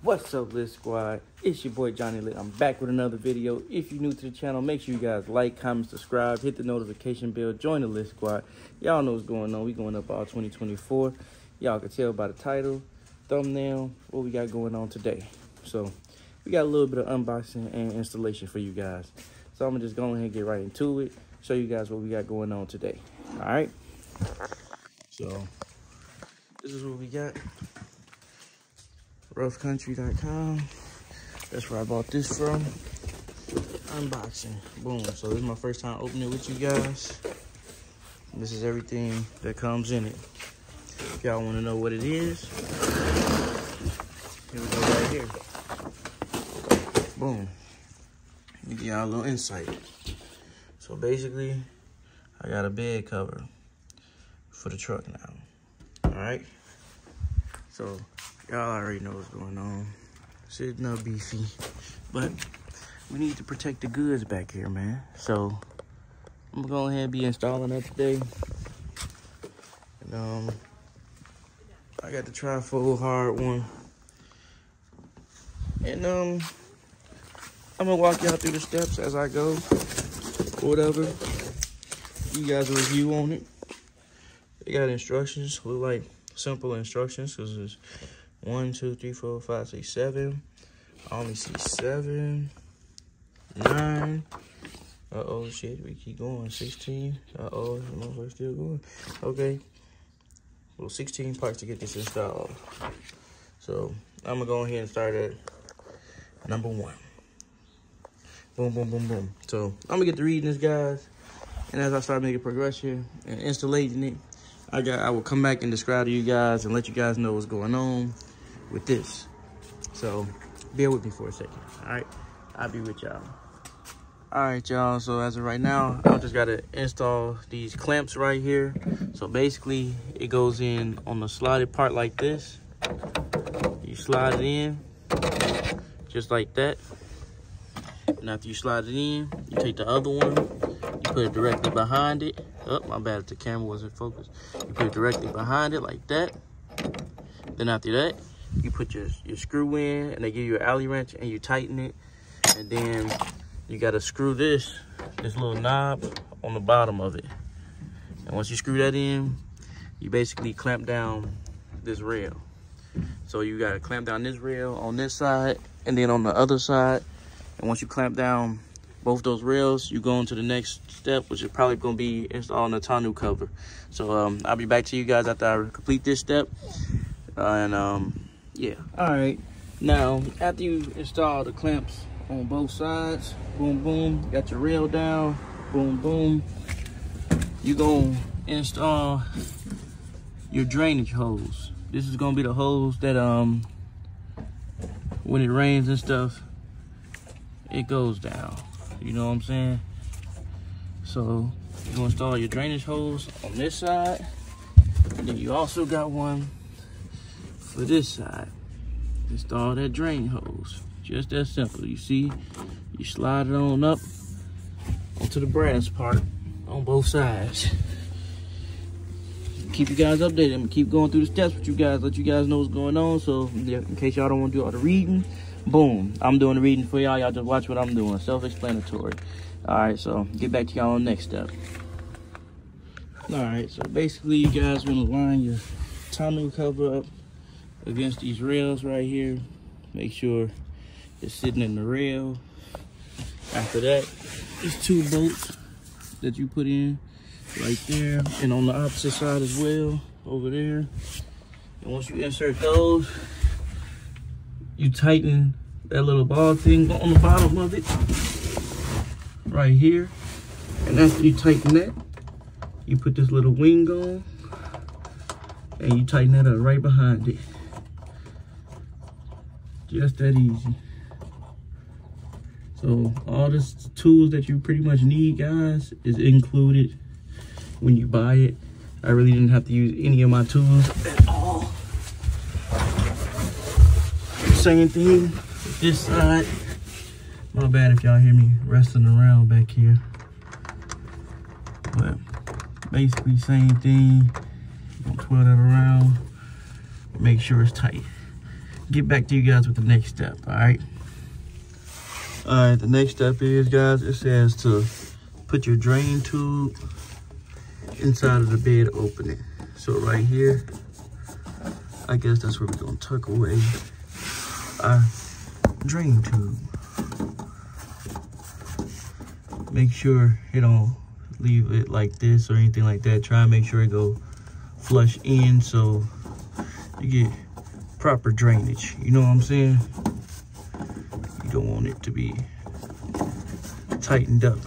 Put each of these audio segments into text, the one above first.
What's up, Lit Squad? It's your boy Johny Lit. I'm back with another video. If you're new to the channel, make sure you guys like, comment, subscribe, hit the notification bell, join the Lit Squad. Y'all know what's going on. We going up all 2024. Y'all can tell by the title, thumbnail, what we got going on today. So we got a little bit of unboxing and installation for you guys. So I'm gonna just go ahead and get right into it, show you guys what we got going on today. All right. So this is what we got roughcountry.com. That's where I bought this from. Unboxing. Boom. So this is my first time opening it with you guys. This is everything that comes in it. If y'all want to know what it is, here we go right here. Boom. Me give y'all a little insight. So basically, I got a bed cover for the truck now. All right. So Y'all already know what's going on. Sitting up beefy. But we need to protect the goods back here, man. So I'm gonna go ahead and be installing that today. And um I got the trifold hard one. And um I'm gonna walk y'all through the steps as I go. Whatever. You guys review on it. They got instructions, look like simple instructions because it's one, two, three, four, five, six, seven. I only see seven, nine. Uh-oh, shit, we keep going. 16. Uh-oh, the motherfucker's still going. Okay. Well, 16 parts to get this installed. So, I'm going to go ahead and start at number one. Boom, boom, boom, boom. So, I'm going to get to reading this, guys. And as I start making progression and installating it, I got I will come back and describe to you guys and let you guys know what's going on with this. So bear with me for a second. All right, I'll be with y'all. All right, y'all. So as of right now, I just gotta install these clamps right here. So basically, it goes in on the slotted part like this. You slide it in, just like that. And after you slide it in, you take the other one, you put it directly behind it. Oh, my bad, the camera wasn't focused. You put it directly behind it like that. Then after that, you put your, your screw in and they give you an Allen wrench and you tighten it. And then you gotta screw this, this little knob on the bottom of it. And once you screw that in, you basically clamp down this rail. So you gotta clamp down this rail on this side and then on the other side. And once you clamp down both those rails, you go into the next step, which is probably gonna be installing the tonneau cover. So um, I'll be back to you guys after I complete this step. Uh, and um, yeah. All right. Now after you install the clamps on both sides boom boom got your rail down boom boom you gonna install your drainage hose. This is gonna be the hose that um when it rains and stuff it goes down. You know what i'm saying? So you're gonna install your drainage hose on this side. And then you also got one for this side. Install that drain hose. Just that simple. You see, you slide it on up onto the brass part on both sides. Keep you guys updated. I'm gonna keep going through the steps with you guys, let you guys know what's going on. So in case y'all don't want to do all the reading, boom, I'm doing the reading for y'all. Y'all just watch what I'm doing. Self-explanatory. All right, so get back to y'all on next step. All right, so basically you guys want to line your tonneau cover up against these rails right here. Make sure it's sitting in the rail. After that, there's two bolts that you put in right there and on the opposite side as well over there. And once you insert those, you tighten that little ball thing on the bottom of it right here. And after you tighten that, you put this little wing on and you tighten that up right behind it. Just that easy. So all the tools that you pretty much need, guys, is included when you buy it. I really didn't have to use any of my tools at all. Same thing this side. My bad if y'all hear me wrestling around back here. But basically same thing. Don't twirl that around. Make sure it's tight. Get back to you guys with the next step, all right? All right, the next step is, guys, it says to put your drain tube inside of the bed, opening. So right here, I guess that's where we're gonna tuck away our drain tube. Make sure you don't leave it like this or anything like that. Try and make sure it go flush in so you get proper drainage. You know what I'm saying? You don't want it to be tightened up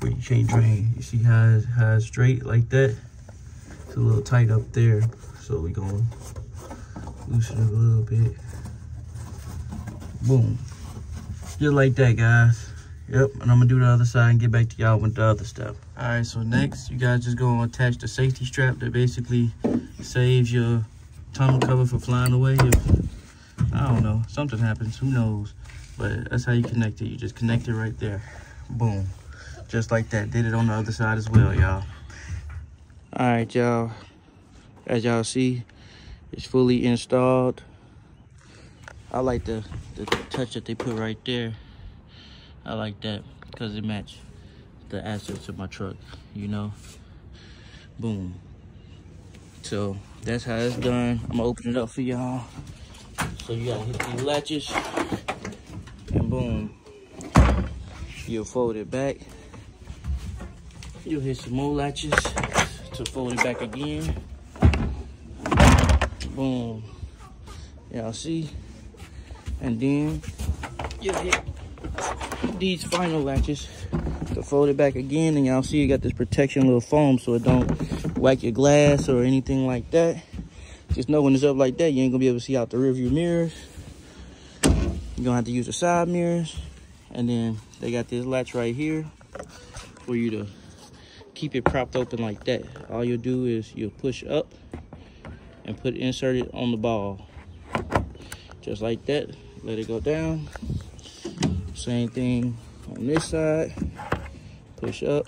where you can't drain. You see how it's, how it's straight like that? It's a little tight up there. So we gonna loosen it a little bit. Boom. Just like that, guys. Yep, and I'm gonna do the other side and get back to y'all with the other stuff. All right, so next, you guys just gonna attach the safety strap that basically saves your tonneau cover for flying away. If, I don't know, something happens, who knows? But that's how you connect it. You just connect it right there. Boom. Just like that. Did it on the other side as well, y'all. All right, y'all. As y'all see, it's fully installed. I like the, the touch that they put right there. I like that because it match the assets of my truck, you know? Boom. So that's how it's done. I'm gonna open it up for y'all. So you gotta hit these latches and boom. You'll fold it back. You'll hit some more latches to fold it back again. Boom. Y'all see? And then you hit these final latches to fold it back again and y'all see you got this protection little foam so it don't whack your glass or anything like that. Just know when it's up like that you ain't gonna be able to see out the rear view mirrors. You're gonna have to use the side mirrors. And then they got this latch right here for you to keep it propped open like that. All you'll do is you'll push up and put insert it inserted on the ball. Just like that let it go down. Same thing on this side. Push up.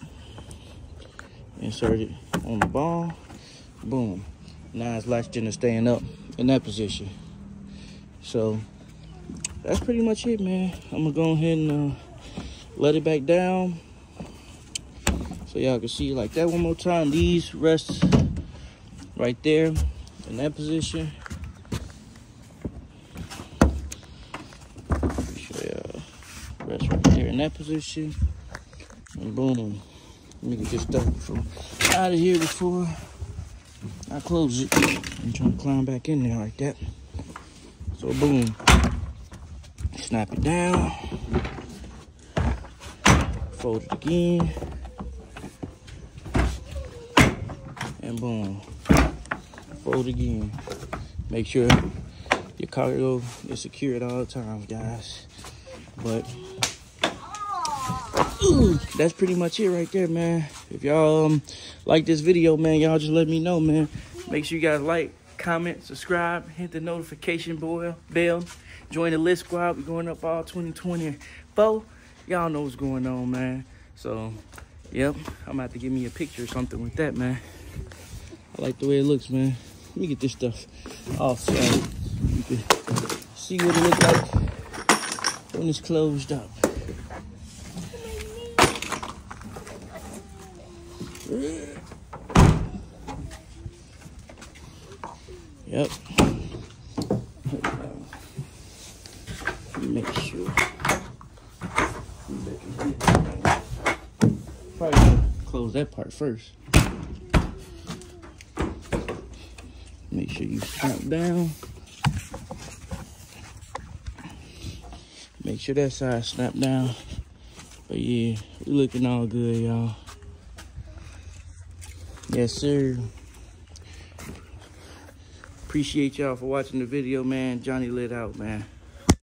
Insert it on the ball. Boom. Now it's latched into staying up in that position. So that's pretty much it, man. I'm gonna go ahead and uh, let it back down. So y'all can see like that one more time. These rest right there in that position. Show y'all rest right there in that position. And boom. Let me get this stuff out of here before I close it. I'm trying to climb back in there like that. So boom. Snap it down. Fold it again. And boom. Fold again. Make sure your cargo is secure at all times, guys. But That's pretty much it right there, man. If y'all um, like this video, man, y'all just let me know, man. Make sure you guys like, comment, subscribe, hit the notification bell, join the Lit squad. We're going up all 2024. Y'all know what's going on, man. So, yep, I'm about to give me a picture or something with that, man. I like the way it looks, man. Let me get this stuff off so you can see what it looks like when it's closed up. Yep. Make sure. Probably close that part first. Make sure you snap down. Make sure that side snap down. But yeah, we looking all good, y'all. Yes, sir. Appreciate y'all for watching the video, man. Johny lit out, man.